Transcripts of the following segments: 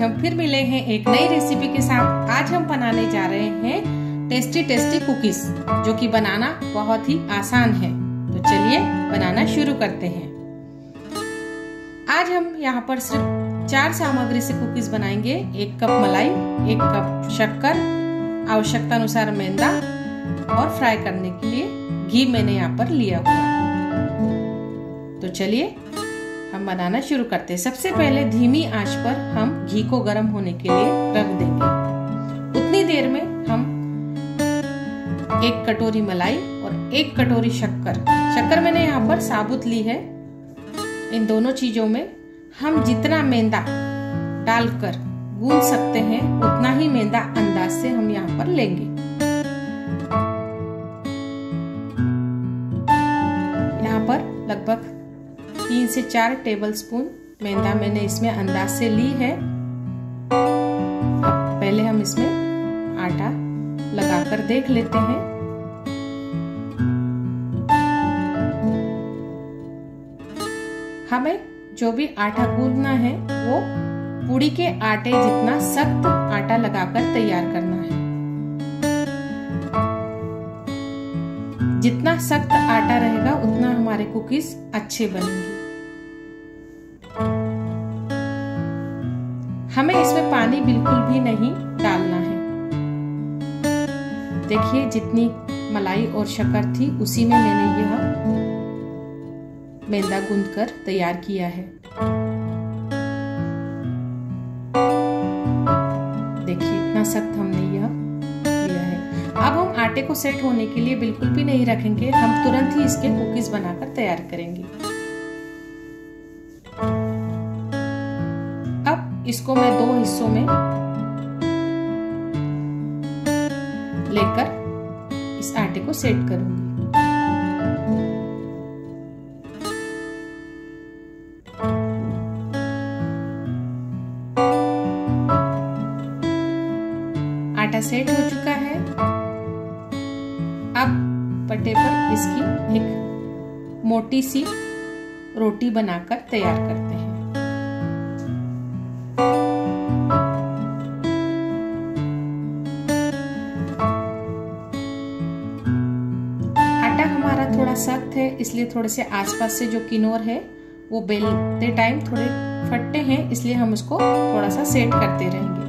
हम फिर मिले हैं एक नई रेसिपी के साथ। आज हम बनाने जा रहे हैं टेस्टी टेस्टी कुकीज जो कि बनाना बहुत ही आसान है। तो चलिए बनाना शुरू करते हैं। आज हम यहाँ पर सिर्फ़ चार सामग्री से कुकीज बनाएँगे। एक कप मलाई, एक कप शक्कर आवश्यकता अनुसार मैदा और फ्राई करने के लिए घी मैंने यहाँ पर लिया हुआ। तो चलिए हम बनाना शुरू करते हैं। सबसे पहले धीमी आँच पर हम घी को गर्म होने के लिए रख देंगे। उतनी देर में हम एक कटोरी मलाई और एक कटोरी शक्कर। शक्कर मैंने यहाँ पर साबुत ली है। इन दोनों चीज़ों में हम जितना मैदा डालकर गूंद सकते हैं, उतना ही मैदा अंदाज से हम यहाँ पर लेंगे। से चार टेबल स्पून मैदा मैंने इसमें अंदाज से ली है। पहले हम इसमें आटा लगाकर देख लेते हैं। हमें जो भी आटा गूंदना है, वो पूड़ी के आटे जितना सख्त आटा लगाकर तैयार करना है। जितना सख्त आटा रहेगा, उतना हमारे कुकीज अच्छे बनेंगे। हमें इसमें पानी बिल्कुल भी नहीं डालना है। देखिए जितनी मलाई और शक्कर थी, उसी में मैंने यह मैदा गूंद कर तैयार किया है। देखिए इतना सख्त हमने यह लिया है। अब हम आटे को सेट होने के लिए बिल्कुल भी नहीं रखेंगे, हम तुरंत ही इसके कुकीज बनाकर तैयार करेंगे। इसको मैं दो हिस्सों में लेकर इस आटे को सेट करूँगी। आटा सेट हो चुका है। अब पट्टे पर इसकी एक मोटी सी रोटी बनाकर तैयार करते सख्त है, इसलिए थोड़े से आसपास से जो किनोर है, वो बेलते टाइम थोड़े फटते हैं, इसलिए हम उसको थोड़ा सा सेट करते रहेंगे।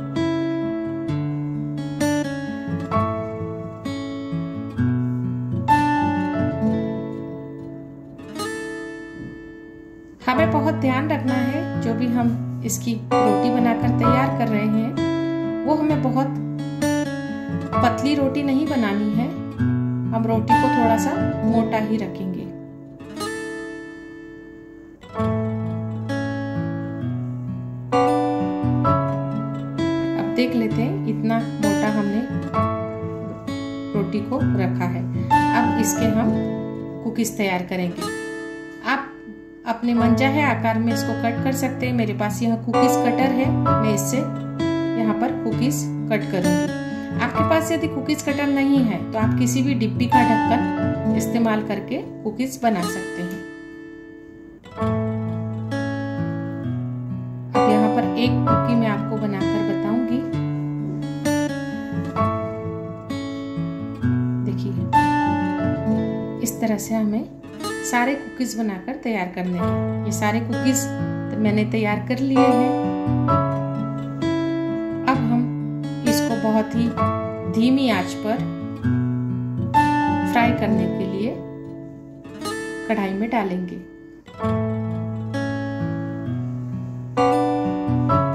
हमें बहुत ध्यान रखना है, जो भी हम इसकी रोटी बनाकर तैयार कर रहे हैं, वो हमें बहुत पतली रोटी नहीं बनानी है। हम रोटी को थोड़ा सा मोटा ही रखेंगे। अब देख लेते हैं इतना मोटा हमने रोटी को रखा है। अब इसके हम कुकीज तैयार करेंगे। आप अपने मनचाहे आकार में इसको कट कर सकते हैं। मेरे पास यह कुकीज कटर है। मैं इससे यहाँ पर कुकीज कट करूँगी। आपके पास यदि कुकीज कटर नहीं है तो आप किसी भी डिब्बी का ढक्कन इस्तेमाल करके कुकीज बना सकते हैं। अब यहाँ पर एक कुकी मैं आपको बनाकर बताऊँगी। देखिए, इस तरह से हमें सारे कुकीज बनाकर तैयार करने हैं। ये सारे कुकीज तो मैंने तैयार कर लिए हैं। बहुत ही धीमी आँच पर फ्राई करने के लिए कढ़ाई में डालेंगे।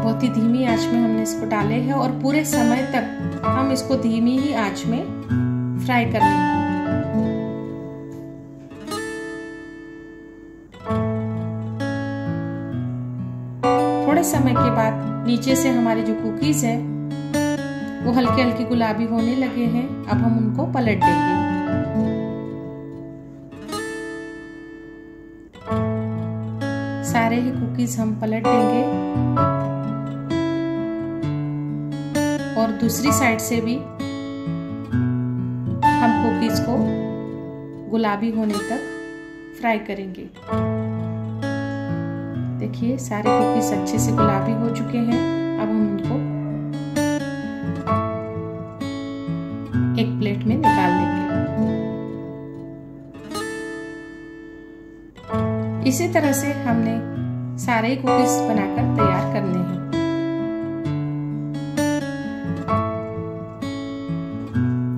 बहुत ही धीमी आँच में हमने इसको डाले हैं और पूरे समय तक हम इसको धीमी ही आँच में फ्राई कर लेंगे थोड़े समय के बाद नीचे से हमारी जो कुकीज है वो हल्के हल्के गुलाबी होने लगे हैं। अब हम उनको पलट देंगे। सारे ही कुकीज हम पलट देंगे। और दूसरी साइड से भी हम कुकीज को गुलाबी होने तक फ्राई करेंगे। देखिए, सारे कुकीज अच्छे से गुलाबी हो चुके हैं। अब हम इनको इसी तरह से हमने सारे कुकीज बनाकर तैयार करने हैं।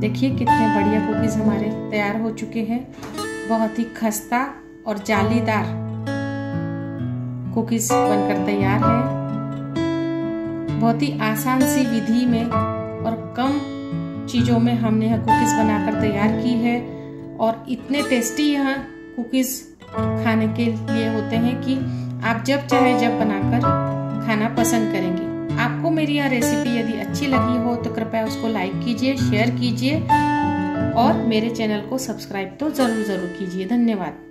देखिए कितने बढ़िया कुकीज हमारे तैयार हो चुके हैं। बहुत ही खस्ता और जालीदार कुकीज बनकर तैयार है। बहुत ही आसान सी विधि में और कम चीज़ों में हमने यह कुकीज बनाकर तैयार की है। और इतने टेस्टी यह कुकीज खाने के लिए होते हैं कि आप जब चाहे जब बनाकर खाना पसंद करेंगे। आपको मेरी यह रेसिपी यदि अच्छी लगी हो तो कृपया उसको लाइक कीजिए शेयर कीजिए और मेरे चैनल को सब्सक्राइब तो ज़रूर ज़रूर कीजिए। धन्यवाद।